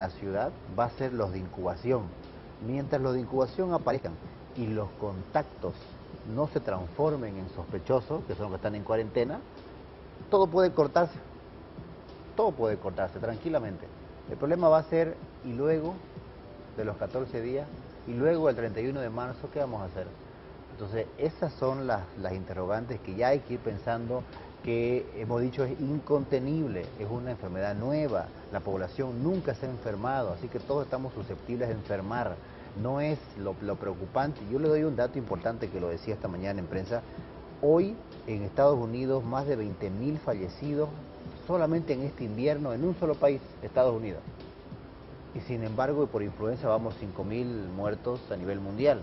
la ciudad va a ser los de incubación. Mientras los de incubación aparezcan y los contactos no se transformen en sospechosos, que son los que están en cuarentena, todo puede cortarse. Todo puede cortarse tranquilamente. El problema va a ser, y luego de los 14 días, y luego el 31 de marzo, ¿qué vamos a hacer? Entonces, esas son las, las interrogantes que ya hay que ir pensando que hemos dicho es incontenible, es una enfermedad nueva, la población nunca se ha enfermado, así que todos estamos susceptibles de enfermar. No es lo, preocupante. Yo le doy un dato importante que lo decía esta mañana en prensa. Hoy en Estados Unidos más de 20.000 fallecidos solamente en este invierno en un solo país, Estados Unidos. Y sin embargo, por influenza vamos 5.000 muertos a nivel mundial.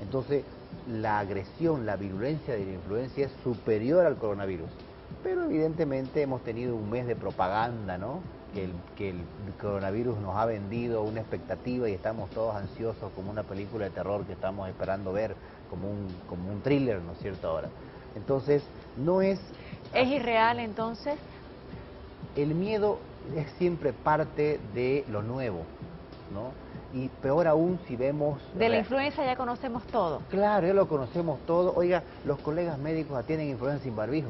Entonces, la agresión, la virulencia de la influencia es superior al coronavirus. Pero evidentemente hemos tenido un mes de propaganda, ¿no? Que el, que el coronavirus nos ha vendido una expectativa y estamos todos ansiosos como una película de terror que estamos esperando ver, como un, como un thriller, ¿no es cierto? Ahora. Entonces, no es... ¿Es irreal entonces? El miedo es siempre parte de lo nuevo, ¿no? Y peor aún si vemos... De la influenza ya conocemos todo. Claro, ya lo conocemos todo. Oiga, los colegas médicos atienden influenza sin barbijo.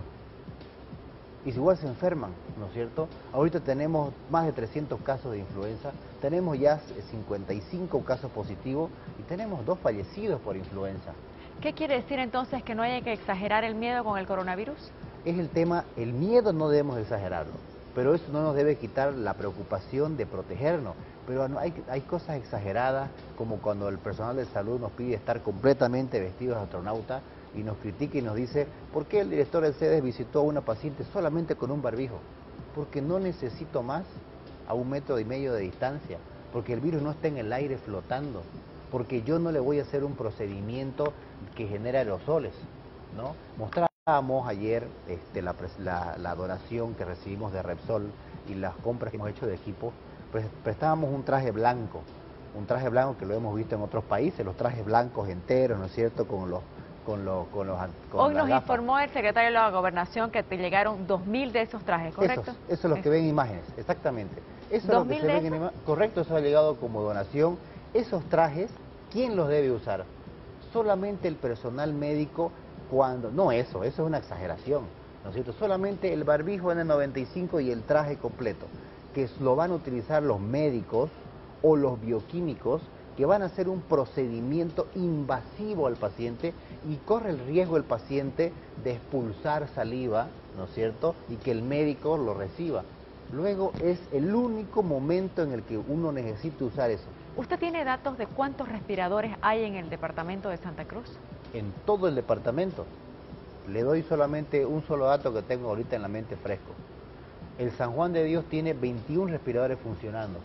Y si igual se enferman, ¿no es cierto? Ahorita tenemos más de 300 casos de influenza, tenemos ya 55 casos positivos y tenemos dos fallecidos por influenza. ¿Qué quiere decir entonces que no haya que exagerar el miedo con el coronavirus? Es el tema, el miedo no debemos exagerarlo, pero eso no nos debe quitar la preocupación de protegernos. Pero hay, hay cosas exageradas, como cuando el personal de salud nos pide estar completamente vestidos de astronauta y nos critica y nos dice, ¿por qué el director del CEDES visitó a una paciente solamente con un barbijo? Porque no necesito más a un metro y medio de distancia, porque el virus no está en el aire flotando, porque yo no le voy a hacer un procedimiento que genera aerosoles, ¿no? Mostrábamos ayer este, la, la, la donación que recibimos de Repsol y las compras que hemos hecho de equipo, pues prestábamos un traje blanco, un traje blanco que lo hemos visto en otros países, los trajes blancos enteros, ¿no es cierto?, con los con, lo, con los con Hoy nos informó el secretario de la Gobernación que te llegaron 2.000 de esos trajes, ¿correcto? Eso, eso es lo que ven imágenes, exactamente. Eso es lo que se ven en Correcto, eso ha llegado como donación. Esos trajes, ¿quién los debe usar? Solamente el personal médico cuando... No eso, eso es una exageración, ¿no es cierto? Solamente el barbijo N95 y el traje completo, que lo van a utilizar los médicos o los bioquímicos que van a hacer un procedimiento invasivo al paciente y corre el riesgo el paciente de expulsar saliva, ¿no es cierto? Y que el médico lo reciba. Luego es el único momento en el que uno necesita usar eso. ¿Usted tiene datos de cuántos respiradores hay en el departamento de Santa Cruz? En todo el departamento. Le doy solamente un solo dato que tengo ahorita en la mente fresco. El San Juan de Dios tiene 21 respiradores funcionando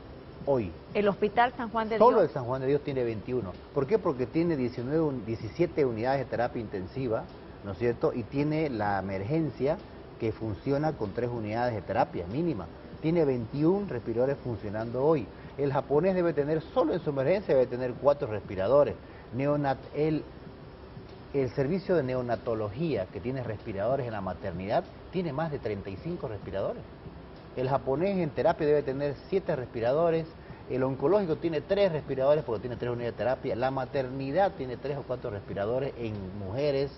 hoy. ¿El Hospital San Juan de Dios? Solo el San Juan de Dios tiene 21. ¿Por qué? Porque tiene 19, 17 unidades de terapia intensiva, ¿no es cierto? Y tiene la emergencia que funciona con tres unidades de terapia mínima. Tiene 21 respiradores funcionando hoy. El japonés debe tener, solo en su emergencia, debe tener cuatro respiradores. Neonat, el, el servicio de neonatología que tiene respiradores en la maternidad tiene más de 35 respiradores. El japonés en terapia debe tener siete respiradores. El oncológico tiene tres respiradores porque tiene tres unidades de terapia. La maternidad tiene tres o cuatro respiradores en mujeres.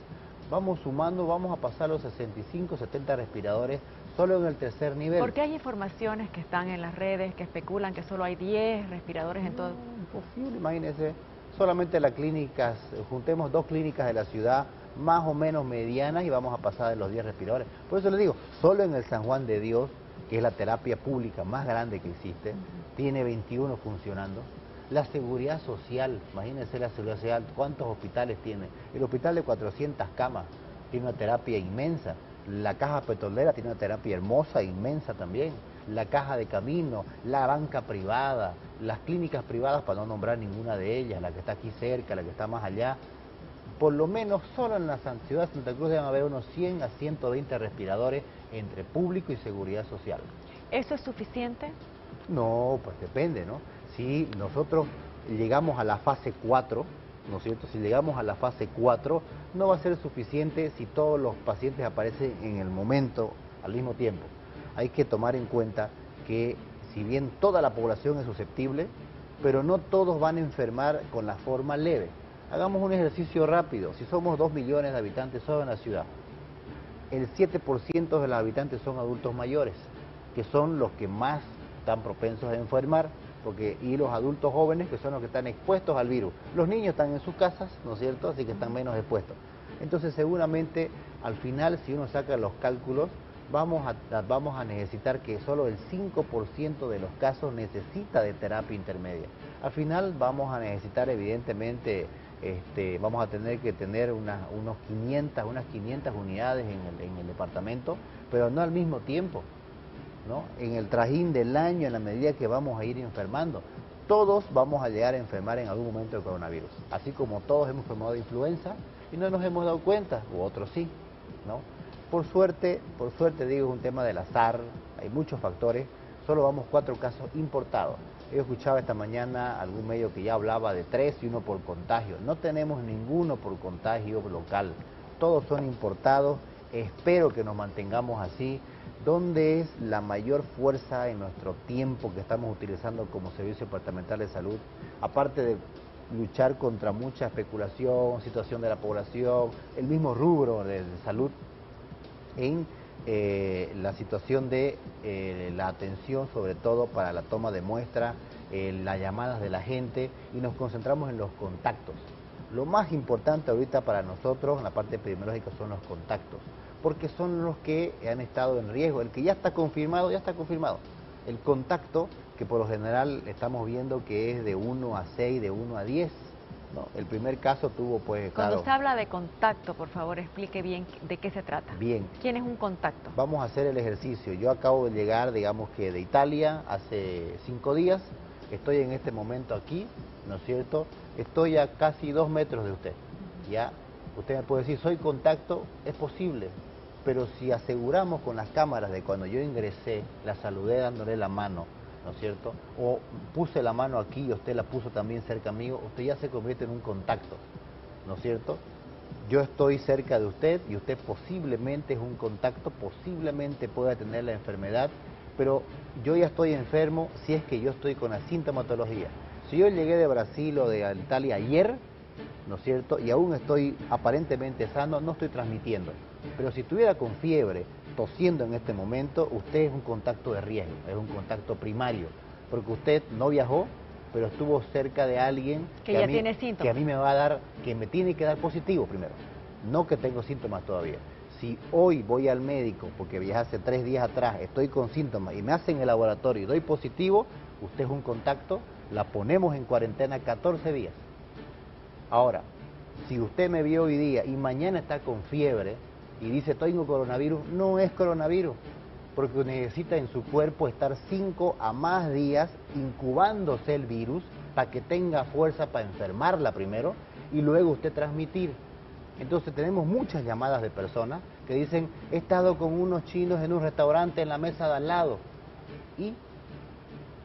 Vamos sumando, vamos a pasar los 65, 70 respiradores solo en el tercer nivel. Porque hay informaciones que están en las redes que especulan que solo hay 10 respiradores en todo. Imposible, imagínense. Solamente las clínicas, juntemos dos clínicas de la ciudad más o menos medianas y vamos a pasar de los 10 respiradores. Por eso le digo, solo en el San Juan de Dios que es la terapia pública más grande que existe, tiene 21 funcionando. La seguridad social, imagínense la seguridad social, ¿cuántos hospitales tiene? El hospital de 400 camas tiene una terapia inmensa. La caja petrolera tiene una terapia hermosa, inmensa también. La caja de camino, la banca privada, las clínicas privadas, para no nombrar ninguna de ellas, la que está aquí cerca, la que está más allá. Por lo menos solo en la ciudad de Santa Cruz deben haber unos 100 a 120 respiradores entre público y seguridad social. ¿Eso es suficiente? No, pues depende, ¿no? Si nosotros llegamos a la fase 4, ¿no es cierto? Si llegamos a la fase 4, no va a ser suficiente si todos los pacientes aparecen en el momento, al mismo tiempo. Hay que tomar en cuenta que si bien toda la población es susceptible, pero no todos van a enfermar con la forma leve. Hagamos un ejercicio rápido. Si somos 2 millones de habitantes solo en la ciudad, el 7% de los habitantes son adultos mayores, que son los que más están propensos a enfermar, porque, y los adultos jóvenes, que son los que están expuestos al virus. Los niños están en sus casas, ¿no es cierto? Así que están menos expuestos. Entonces, seguramente, al final, si uno saca los cálculos, vamos a, vamos a necesitar que solo el 5% de los casos necesita de terapia intermedia. Al final vamos a necesitar evidentemente, este, vamos a tener que tener unas, unos 500, unas 500 unidades en el, en el departamento, pero no al mismo tiempo, ¿no? en el trajín del año, en la medida que vamos a ir enfermando. Todos vamos a llegar a enfermar en algún momento de coronavirus, así como todos hemos enfermado de influenza y no nos hemos dado cuenta, u otros sí, ¿no? Por suerte, por suerte digo, es un tema del azar, hay muchos factores, solo vamos cuatro casos importados. He escuchado esta mañana algún medio que ya hablaba de tres y uno por contagio. No tenemos ninguno por contagio local, todos son importados, espero que nos mantengamos así. ¿Dónde es la mayor fuerza en nuestro tiempo que estamos utilizando como Servicio Departamental de Salud? Aparte de luchar contra mucha especulación, situación de la población, el mismo rubro de salud, en eh, la situación de eh, la atención, sobre todo para la toma de muestra, eh, las llamadas de la gente y nos concentramos en los contactos. Lo más importante ahorita para nosotros en la parte epidemiológica son los contactos, porque son los que han estado en riesgo. El que ya está confirmado, ya está confirmado. El contacto, que por lo general estamos viendo que es de 1 a 6, de 1 a 10, no, el primer caso tuvo pues, Cuando se habla de contacto, por favor, explique bien de qué se trata. Bien. ¿Quién es un contacto? Vamos a hacer el ejercicio. Yo acabo de llegar, digamos que de Italia, hace cinco días. Estoy en este momento aquí, ¿no es cierto? Estoy a casi dos metros de usted. Ya, usted me puede decir, soy contacto, es posible. Pero si aseguramos con las cámaras de cuando yo ingresé, la saludé dándole la mano, ¿no es cierto? O puse la mano aquí y usted la puso también cerca mío, usted ya se convierte en un contacto, ¿no es cierto? Yo estoy cerca de usted y usted posiblemente es un contacto, posiblemente pueda tener la enfermedad, pero yo ya estoy enfermo si es que yo estoy con la sintomatología. Si yo llegué de Brasil o de Italia ayer, ¿no es cierto? Y aún estoy aparentemente sano, no estoy transmitiendo. Pero si estuviera con fiebre, tosiendo en este momento, usted es un contacto de riesgo, es un contacto primario, porque usted no viajó, pero estuvo cerca de alguien que, ya tiene síntomas. que a mí me va a dar, que me tiene que dar positivo primero, no que tengo síntomas todavía. Si hoy voy al médico, porque viajé hace tres días atrás, estoy con síntomas y me hacen el laboratorio y doy positivo, usted es un contacto, la ponemos en cuarentena 14 días. Ahora, si usted me vio hoy día y mañana está con fiebre, y dice tengo coronavirus, no es coronavirus, porque necesita en su cuerpo estar cinco a más días incubándose el virus para que tenga fuerza para enfermarla primero y luego usted transmitir. Entonces tenemos muchas llamadas de personas que dicen, he estado con unos chinos en un restaurante en la mesa de al lado. Y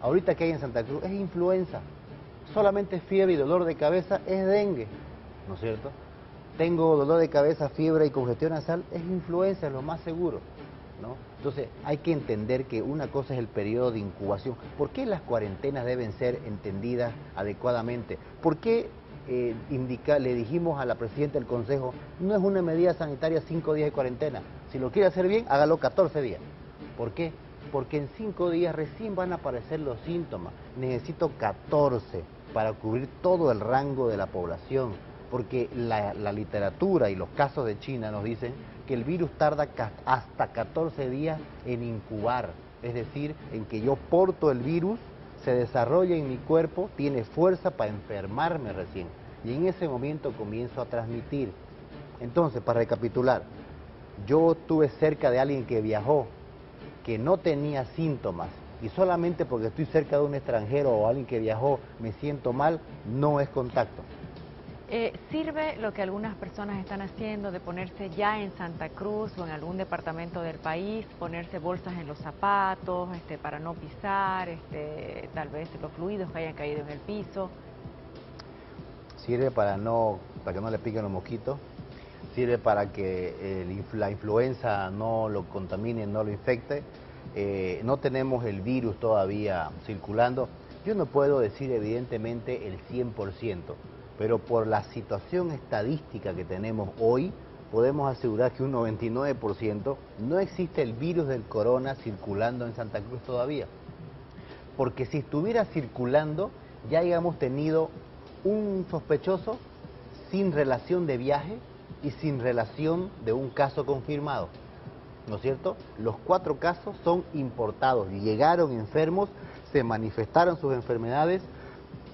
ahorita que hay en Santa Cruz es influenza. Solamente fiebre y dolor de cabeza es dengue, ¿no es cierto? Tengo dolor de cabeza, fiebre y congestión nasal, es influenza, lo más seguro. ¿no? Entonces hay que entender que una cosa es el periodo de incubación. ¿Por qué las cuarentenas deben ser entendidas adecuadamente? ¿Por qué eh, le dijimos a la Presidenta del Consejo, no es una medida sanitaria cinco días de cuarentena? Si lo quiere hacer bien, hágalo 14 días. ¿Por qué? Porque en cinco días recién van a aparecer los síntomas. Necesito 14 para cubrir todo el rango de la población porque la, literatura y los casos de China nos dicen que el virus tarda hasta 14 días en incubar, es decir, en que yo porto el virus, se desarrolla en mi cuerpo, tiene fuerza para enfermarme recién, y en ese momento comienzo a transmitir. Entonces, para recapitular, yo estuve cerca de alguien que viajó, que no tenía síntomas, y solamente porque estoy cerca de un extranjero o alguien que viajó me siento mal, no es contacto. Eh, ¿Sirve lo que algunas personas están haciendo de ponerse ya en Santa Cruz o en algún departamento del país, ponerse bolsas en los zapatos este, para no pisar, este, tal vez los fluidos que hayan caído en el piso? Sirve para, no, para que no le piquen los mosquitos, sirve para que la influenza no lo contamine, no lo infecte, eh, no tenemos el virus todavía circulando, yo no puedo decir evidentemente el 100%, pero por la situación estadística que tenemos hoy, podemos asegurar que un 99% no existe el virus del corona circulando en Santa Cruz todavía. Porque si estuviera circulando, ya hayamos tenido un sospechoso sin relación de viaje y sin relación de un caso confirmado. ¿No es cierto? Los cuatro casos son importados, llegaron enfermos, se manifestaron sus enfermedades,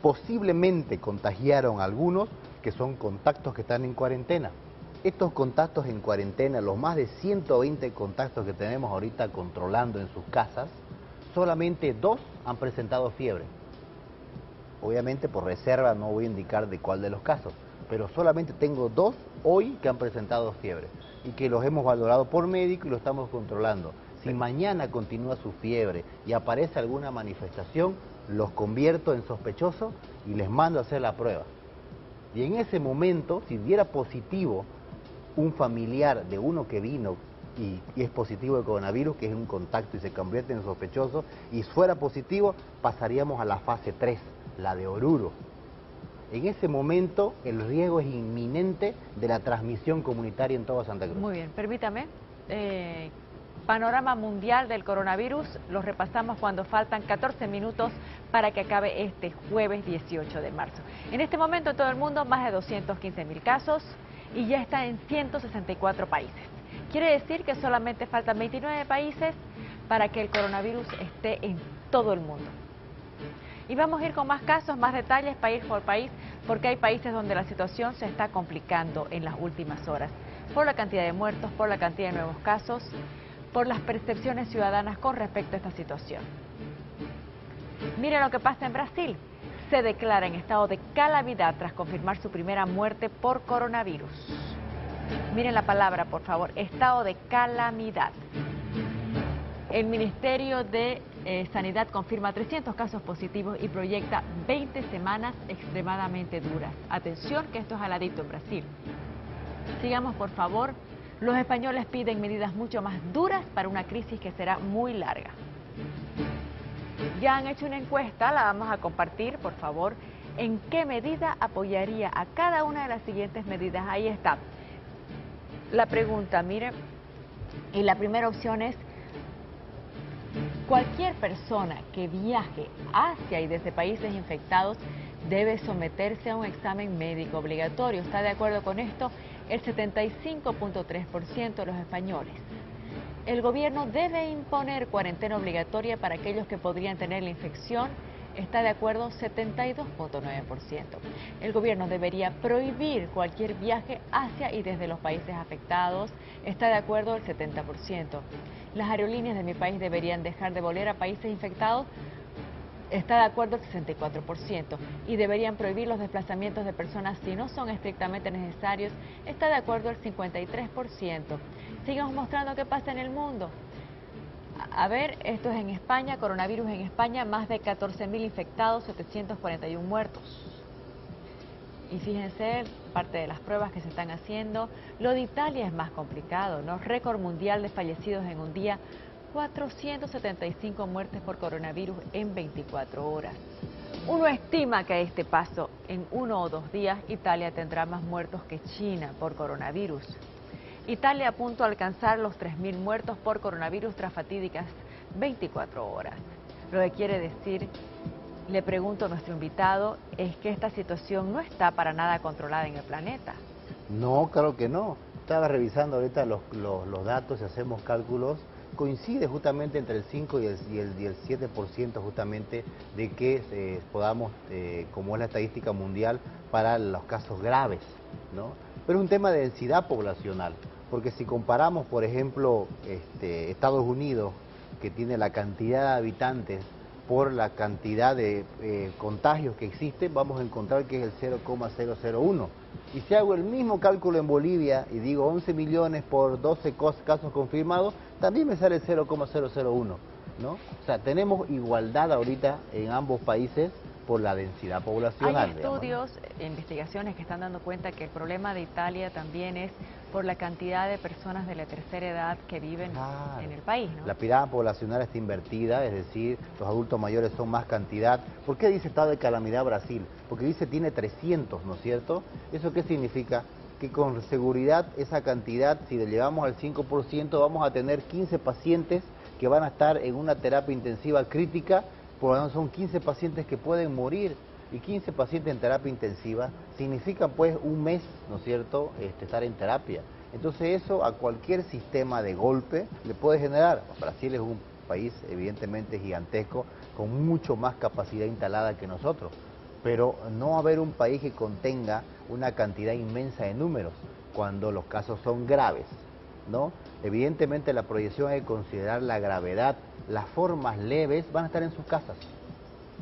posiblemente contagiaron a algunos que son contactos que están en cuarentena. Estos contactos en cuarentena, los más de 120 contactos que tenemos ahorita controlando en sus casas, solamente dos han presentado fiebre. Obviamente por reserva no voy a indicar de cuál de los casos, pero solamente tengo dos hoy que han presentado fiebre y que los hemos valorado por médico y lo estamos controlando. Si mañana continúa su fiebre y aparece alguna manifestación, los convierto en sospechosos y les mando a hacer la prueba. Y en ese momento, si diera positivo un familiar de uno que vino y, es positivo de coronavirus, que es un contacto y se convierte en sospechoso, y fuera positivo, pasaríamos a la fase 3, la de Oruro. En ese momento el riesgo es inminente de la transmisión comunitaria en toda Santa Cruz. Muy bien, permítame. Eh, panorama mundial del coronavirus lo repasamos cuando faltan 14 minutos para que acabe este jueves 18 de marzo. En este momento en todo el mundo más de 215 mil casos y ya está en 164 países. Quiere decir que solamente faltan 29 países para que el coronavirus esté en todo el mundo. Y vamos a ir con más casos, más detalles, país por país, porque hay países donde la situación se está complicando en las últimas horas, por la cantidad de muertos, por la cantidad de nuevos casos, por las percepciones ciudadanas con respecto a esta situación. Miren lo que pasa en Brasil. Se declara en estado de calamidad tras confirmar su primera muerte por coronavirus. Miren la palabra, por favor, estado de calamidad. El Ministerio de eh, Sanidad confirma 300 casos positivos y proyecta 20 semanas extremadamente duras. Atención que esto es aladito en Brasil. Sigamos por favor. Los españoles piden medidas mucho más duras para una crisis que será muy larga. Ya han hecho una encuesta, la vamos a compartir, por favor. ¿En qué medida apoyaría a cada una de las siguientes medidas? Ahí está. La pregunta, mire, y la primera opción es Cualquier persona que viaje hacia y desde países infectados debe someterse a un examen médico obligatorio. ¿Está de acuerdo con esto? El 75.3% de los españoles. El gobierno debe imponer cuarentena obligatoria para aquellos que podrían tener la infección. Está de acuerdo 72.9%. El gobierno debería prohibir cualquier viaje hacia y desde los países afectados. Está de acuerdo el 70%. Las aerolíneas de mi país deberían dejar de volar a países infectados está de acuerdo el 64% y deberían prohibir los desplazamientos de personas si no son estrictamente necesarios, está de acuerdo el 53%. Sigamos mostrando qué pasa en el mundo. A ver, esto es en España, coronavirus en España, más de 14.000 infectados, 741 muertos. Y fíjense parte de las pruebas que se están haciendo. Lo de Italia es más complicado, ¿no? Récord mundial de fallecidos en un día, 475 muertes por coronavirus en 24 horas. Uno estima que a este paso, en uno o dos días, Italia tendrá más muertos que China por coronavirus. Italia a punto de alcanzar los 3.000 muertos por coronavirus tras fatídicas 24 horas. Lo que quiere decir le pregunto a nuestro invitado, es que esta situación no está para nada controlada en el planeta. No, claro que no. Estaba revisando ahorita los, los, datos y hacemos cálculos. Coincide justamente entre el 5 y el, y el, 7% justamente de que eh, podamos, eh, como es la estadística mundial, para los casos graves, ¿no? Pero es un tema de densidad poblacional, porque si comparamos, por ejemplo, este, Estados Unidos, que tiene la cantidad de habitantes por la cantidad de eh, contagios que existen, vamos a encontrar que es el 0,001. Y si hago el mismo cálculo en Bolivia y digo 11 millones por 12 casos confirmados, también me sale el 0,001. ¿no? O sea, tenemos igualdad ahorita en ambos países por la densidad poblacional. Hay estudios, e investigaciones que están dando cuenta que el problema de Italia también es por la cantidad de personas de la tercera edad que viven en el país. La pirámide poblacional está invertida, es decir, los adultos mayores son más cantidad. ¿Por qué dice estado de calamidad Brasil? Porque dice tiene 300, ¿no es cierto? ¿Eso qué significa? Que con seguridad esa cantidad, si le llevamos al 5%, vamos a tener 15 pacientes que van a estar en una terapia intensiva crítica por lo son 15 pacientes que pueden morir y 15 pacientes en terapia intensiva significa pues un mes, ¿no es cierto?, este, estar en terapia. Entonces eso a cualquier sistema de golpe le puede generar. Brasil es un país evidentemente gigantesco, con mucho más capacidad instalada que nosotros, pero no haber un país que contenga una cantidad inmensa de números cuando los casos son graves, ¿no? Evidentemente la proyección que considerar la gravedad las formas leves van a estar en sus casas,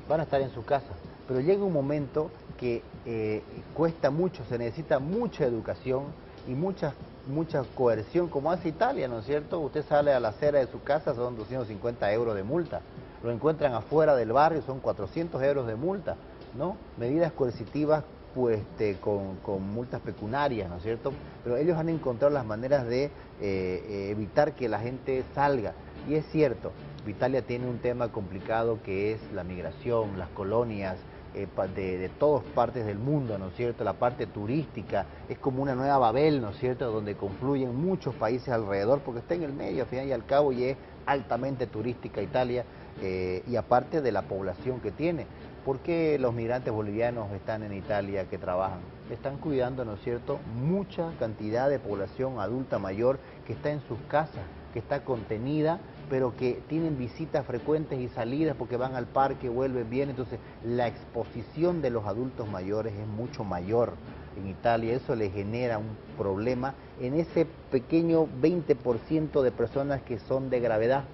van a estar en sus casas. Pero llega un momento que eh, cuesta mucho, se necesita mucha educación y mucha, mucha coerción, como hace Italia, ¿no es cierto? Usted sale a la acera de su casa, son 250 euros de multa. Lo encuentran afuera del barrio, son 400 euros de multa, ¿no? Medidas coercitivas pues, este, con, multas pecuniarias, ¿no es cierto? Pero ellos han encontrado las maneras de eh, eh, evitar que la gente salga. Y es cierto, Italia tiene un tema complicado que es la migración, las colonias, eh, de, todas partes del mundo, ¿no es cierto? La parte turística, es como una nueva Babel, ¿no es cierto? Donde confluyen muchos países alrededor, porque está en el medio, al final y al cabo, y es altamente turística Italia, eh, y aparte de la población que tiene. ¿Por qué los migrantes bolivianos están en Italia que trabajan? Están cuidando, ¿no es cierto?, mucha cantidad de población adulta mayor que está en sus casas, que está contenida pero que tienen visitas frecuentes y salidas porque van al parque, vuelven bien, entonces la exposición de los adultos mayores es mucho mayor en Italia, eso le genera un problema en ese pequeño 20% de personas que son de gravedad.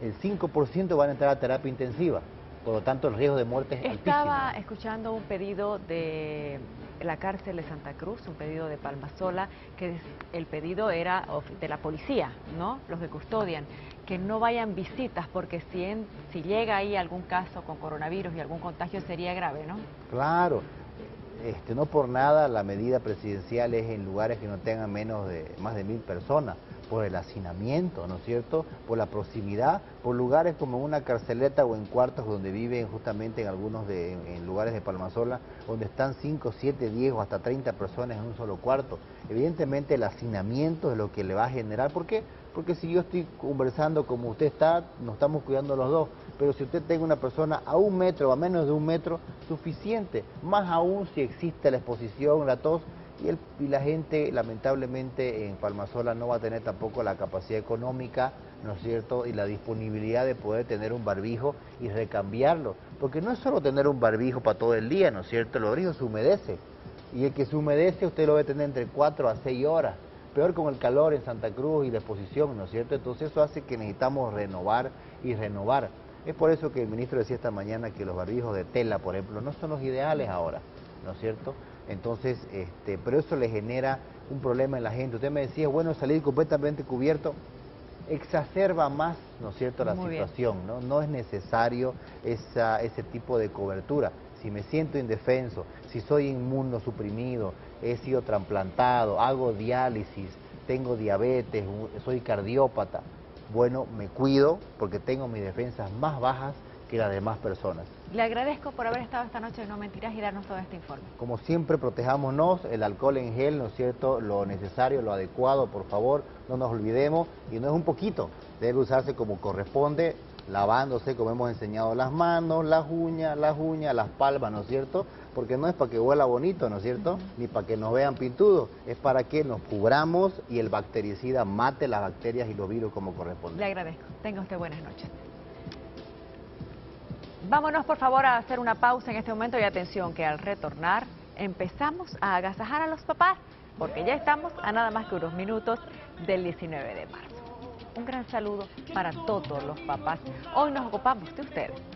El 5% van a entrar a terapia intensiva, por lo tanto el riesgo de muerte es Estaba escuchando un pedido de la cárcel de Santa Cruz, un pedido de Palmasola, que el pedido era de la policía, ¿no? Los que custodian, que no vayan visitas, porque si, si llega ahí algún caso con coronavirus y algún contagio sería grave, ¿no? Claro, este, no por nada la medida presidencial es en lugares que no tengan menos de más de mil personas, por el hacinamiento, ¿no es cierto? Por la proximidad, por lugares como una carceleta o en cuartos donde viven justamente en algunos de, en lugares de Palmasola, donde están 5, 7, 10 o hasta 30 personas en un solo cuarto. Evidentemente el hacinamiento es lo que le va a generar, ¿por qué? Porque si yo estoy conversando como usted está, nos estamos cuidando los dos, pero si usted tiene una persona a un metro o a menos de un metro, suficiente, más aún si existe la exposición, la tos, y, la gente lamentablemente en Palmasola no va a tener tampoco la capacidad económica, ¿no es cierto?, y la disponibilidad de poder tener un barbijo y recambiarlo, porque no es solo tener un barbijo para todo el día, ¿no es cierto?, el barbijo se humedece, y el que se humedece usted lo debe tener entre 4 a 6 horas, peor con el calor en Santa Cruz y la exposición, ¿no es cierto?, entonces eso hace que necesitamos renovar y renovar. Es por eso que el ministro decía esta mañana que los barbijos de tela, por ejemplo, no son los ideales ahora, ¿no es cierto?, entonces, este, pero eso le genera un problema en la gente. Usted me decía, bueno, salir completamente cubierto exacerba más, ¿no es cierto?, la situación, ¿no? No es necesario esa, ese tipo de cobertura. Si me siento indefenso, si soy inmunosuprimido, he sido trasplantado, hago diálisis, tengo diabetes, soy cardiópata, bueno, me cuido porque tengo mis defensas más bajas que las demás personas. Le agradezco por haber estado esta noche en No Mentiras y darnos todo este informe. Como siempre, protejámonos, el alcohol en gel, ¿no es cierto?, lo necesario, lo adecuado, por favor, no nos olvidemos, y no es un poquito, debe usarse como corresponde, lavándose, como hemos enseñado, las manos, las uñas, las uñas, las palmas, ¿no es cierto?, porque no es para que huela bonito, ¿no es cierto?, ni para que nos vean pintudos, es para que nos cubramos y el bactericida mate las bacterias y los virus como corresponde. Le agradezco. Tenga usted buenas noches. Vámonos por favor a hacer una pausa en este momento y atención que al retornar empezamos a agasajar a los papás porque ya estamos a nada más que unos minutos del 19 de marzo. Un gran saludo para todos los papás. Hoy nos ocupamos de ustedes.